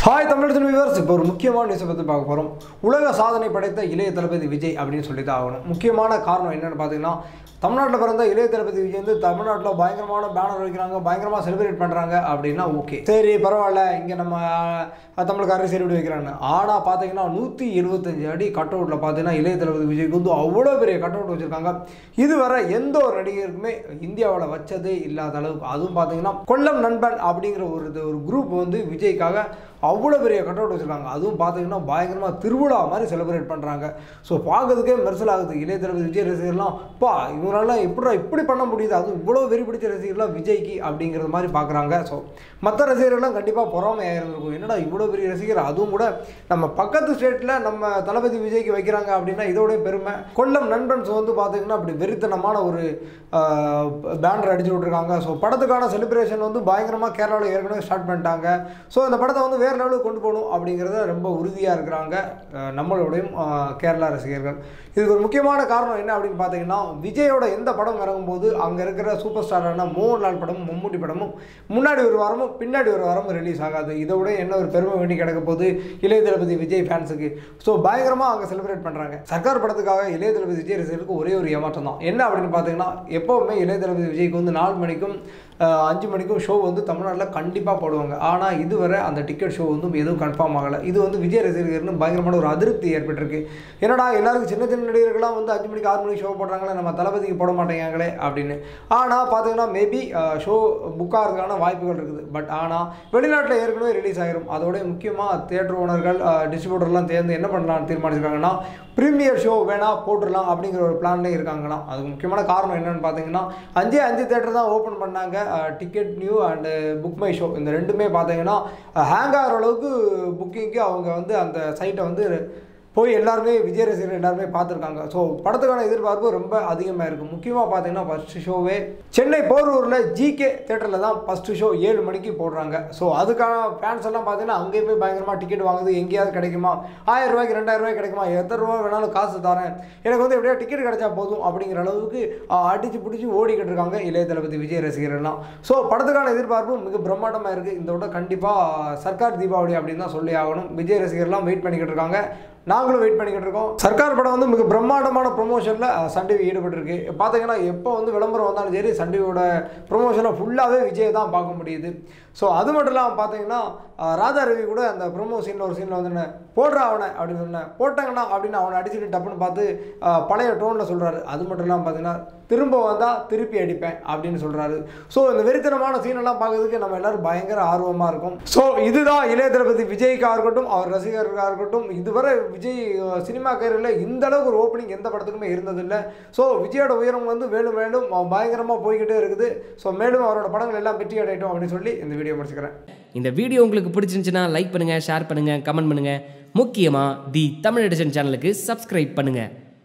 Hi தமிழகத்தின் viewers. இப்போ ஒரு முக்கியமான நியூஸை பற்றி பார்க்க போகிறோம் உலக சாதனை படைத்த இளைய தளபதி விஜய் அப்படின்னு சொல்லி தான் ஆகணும். முக்கியமான காரணம் என்னென்னு பார்த்தீங்கன்னா தமிழ்நாட்டில் பிறந்த இளைய தளபதி விஜய் வந்து தமிழ்நாட்டில் பயங்கரமான பேனர் வைக்கிறாங்க பயங்கரமாக செலிப்ரேட் பண்ணுறாங்க அப்படின்னா ஓகே சரி பரவாயில்ல. இங்கே நம்ம அஹ், தமிழுக்கு அரசு செலிப்ரேட் வைக்கிறாங்க ஆனால் பார்த்தீங்கன்னா நூற்றி எழுபத்தஞ்சு அடி கட் அவுட்டில் பார்த்தீங்கன்னா இளைய தளபதி விஜய்க்கு வந்து அவ்வளோ பெரிய கட் அவுட் வச்சுருக்காங்க. இதுவரை எந்த ஒரு நடிகருக்குமே இந்தியாவில் வச்சதே இல்லாத அளவுக்கு. அதுவும் பார்த்தீங்கன்னா கொல்லம் நண்பன் அப்படிங்கிற ஒரு ஒரு குரூப் வந்து விஜய்க்காக அவ்வளோ பெரிய கட் அவுட் வச்சுருக்காங்க. அதுவும் பார்த்தீங்கன்னா பயங்கரமாக திருவிழா மாதிரி செலிப்ரேட் பண்ணுறாங்க ஸோ பார்க்கறதுக்கே மெர்சல் ஆகுது. இளைய தளபதி விஜய் ரசிகர்லாம் பா இவங்களால எப்படிடா இப்படி பண்ண முடியுது? அதுவும் இவ்வளோ வெறி பிடிச்ச ரசிகர்லாம் விஜய்க்கு அப்படிங்கிறது மாதிரி பார்க்குறாங்க ஸோ மற்ற ரசிகர்கள்லாம் கண்டிப்பாக பொறாமையாக இருந்திருக்கும் என்னடா இவ்வளோ பெரிய ரசிகர்? அதுவும் கூட நம்ம பக்கத்து ஸ்டேட்டில் நம்ம தளபதி விஜய்க்கு வைக்கிறாங்க அப்படின்னா இதோடைய பெருமை. கொல்லம் நண்பன்ஸ் வந்து பார்த்தீங்கன்னா அப்படி வெறித்தனமான ஒரு பேனர் அடிச்சு விட்ருக்காங்க ஸோ படத்துக்கான செலிப்ரேஷன் வந்து பயங்கரமாக கேரளாவில் ஏற்கனவே ஸ்டார்ட் பண்ணிட்டாங்க. ஸோ இந்த படத்தை வந்து வேறு லெவலுக்கு கொண்டு போகணும் அப்படிங்கிறத ரொம்ப உறுதியாக இருக்கிறாங்க அஹ், நம்மளோடையும் கேரளா ரசிகர்கள். இதுக்கு ஒரு முக்கியமான காரணம் என்ன அப்படின்னு பார்த்தீங்கன்னா விஜயோட எந்த படம் இறங்கும்போது அங்கே இருக்கிற சூப்பர் ஸ்டாரான மோகன்லால் படமும் மம்முட்டி படமும் முன்னாடி ஒரு வாரமும் பின்னாடி ஒரு வாரமும் ரிலீஸ் ஆகாது. இதை விட என்ன ஒரு பெருமை வேண்டி கிடக்க போது இளைய தளபதி விஜய் ஃபேன்ஸுக்கு ஸோ பயங்கரமாக அங்கே செலிப்ரேட் பண்ணுறாங்க சர்க்கார் படத்துக்காக இளைய தளபதி விஜய் ரசிகர்களுக்கு ஒரே ஒரு ஏமாற்றம் தான். என்ன அப்படின்னு பார்த்தீங்கன்னா எப்போவுமே இளைய தளபதி விஜய்க்கு வந்து நாலு மணிக்கும் அஞ்சு மணிக்கும் ஷோ வந்து தமிழ்நாட்டில் கண்டிப்பாக போடுவாங்க. ஆனால் இதுவரை அந்த டிக்கெட் ஷோ வந்து எதுவும் கன்ஃபார்ம் ஆகலை. இது வந்து விஜய் ரசிகர்கள்னு பயங்கரமான ஒரு அதிருப்தி ஏற்பட்டிருக்கு. என்னடா எல்லாருக்கும் சின்ன சின்ன நடிகர்கள்லாம் வந்து அஞ்சு மணிக்கு ஆறு மணிக்கு ஷோ போடுறாங்களே நம்ம தளபதிக்கு போட மாட்டேங்கிறாங்களே அப்படின்னு. ஆனால் பார்த்தீங்கன்னா மேபி ஷோ புக் ஆகிறதுக்கான வாய்ப்புகள் இருக்குது. பட் ஆனால் வெளிநாட்டில் ஏற்கனவே ரிலீஸ் ஆகிரும் அதோட முக்கியமாக தேட்டர் ஓனர்கள் டிஸ்ட்ரிபியூட்டர்லாம் சேர்ந்து என்ன பண்ணலாம்னு தீர்மானிச்சிருக்காங்கன்னா ப்ரீமியர் ஷோ வேணால் போட்டுடலாம் அப்படிங்கிற ஒரு பிளான்லேயே இருக்காங்களாம். அதுக்கு முக்கியமான காரணம் என்னென்னு பார்த்தீங்கன்னா அஞ்சே அஞ்சு தேட்டர் தான் ஓப்பன் பண்ணாங்க. Ticket new and book my show இந்த ரெண்டுமே பார்த்தீங்கன்னா ஹேங் ஆகிற அளவுக்கு புக்கிங்க்கு அவங்க வந்து அந்த சைட்டை வந்து போய் எல்லாருமே விஜய் ரசிகர்கள் எல்லாருமே பார்த்துருக்காங்க. ஸோ படத்துக்கான எதிர்பார்ப்பு ரொம்ப அதிகமாக இருக்குது முக்கியமாக பார்த்தீங்கன்னா ஃபஸ்ட்டு ஷோவே சென்னை போரூரில் ஜிகே தேட்டரில் தான் ஃபஸ்ட்டு ஷோ ஏழு மணிக்கு போடுறாங்க. ஸோ அதுக்கான ஃபேன்ஸ் எல்லாம் பார்த்தீங்கன்னா அங்கேயே போய் பயங்கரமாக டிக்கெட் வாங்குது எங்கேயாவது கிடைக்குமா? ஆயிரம் ரூபாய்க்கு ரெண்டாயிரம் ரூபாய் கிடைக்குமா? எத்தனை ரூபா வேணாலும் காசு தரேன். எனக்கு வந்து எப்படியா டிக்கெட் கிடைச்சா போதும் அப்படிங்கிற அளவுக்கு அடித்து பிடிச்சி ஓடிக்கிட்டு இருக்காங்க இளைய தளபதி விஜய் ரசிகர்கள்லாம் ஸோ படத்துக்கான எதிர்பார்ப்பு மிக பிரம்மாண்டமாக இருக்குது இந்த விட கண்டிப்பாக சர்க்கார் தீபாவளி அப்படின்னு தான் சொல்லி ஆகணும். விஜய் ரசிகர்லாம் வெயிட் பண்ணிக்கிட்டு இருக்காங்க. நாங்களும் வெயிட் பண்ணிக்கிட்டு இருக்கோம். சர்க்கார் படம் வந்து மிக பிரம்மாண்டமான ப்ரொமோஷனில் சன் டிவி ஈடுபட்டிருக்கு. பார்த்தீங்கன்னா எப்போ வந்து விளம்பரம் வந்தாலும் சரி சன் டிவியோட ப்ரொமோஷனை ஃபுல்லாகவே விஜய் தான் பார்க்க முடியுது. ஸோ அது மட்டும் இல்லாமல் பார்த்தீங்கன்னா ராஜா ராதா ரவி கூட அந்த ப்ரொமோ சீனில் ஒரு சீனில் வந்து என்ன போடுறா அவனை அப்படின்னு சொன்னேன். போட்டாங்கன்னா அப்படின்னு அவனை அடிச்சுட்டு டப்புன்னு பார்த்து பழைய டோனில் சொல்கிறாரு அது மட்டும் இல்லாமல் பார்த்தீங்கன்னா திரும்ப வந்தால் திருப்பி அடிப்பேன் அப்படின்னு சொல்கிறாரு ஸோ இந்த வெறித்தனமான சீனெல்லாம் பார்க்கறதுக்கு நம்ம எல்லாரும் பயங்கர ஆர்வமாக இருக்கும். ஸோ இதுதான் இளைய தளபதி விஜய்க்காக இருக்கட்டும் அவர் ரசிகர்களாக இருக்கட்டும் இதுவரை விஜய் சினிமா கேரியரில் இந்த அளவுக்கு ஒரு ஓப்பனிங் எந்த படத்துக்குமே இருந்ததில்லை. ஸோ விஜயோட உயரம் வந்து மேலும் மேலும் பயங்கரமாக போய்கிட்டே இருக்குது. ஸோ மேலும் அவரோட படங்கள் எல்லாம் வெற்றி அடையட்டும் அப்படின்னு சொல்லி இந்த வீடியோ முடிச்சுக்கிறேன். இந்த வீடியோ உங்களுக்கு பிடிச்சிருந்துச்சுன்னா லைக் பண்ணுங்கள் ஷேர் பண்ணுங்கள் கமெண்ட் பண்ணுங்கள் முக்கியமாக தி தமிழ் எடிஷன் சேனலுக்கு சப்ஸ்கிரைப் பண்ணுங்கள்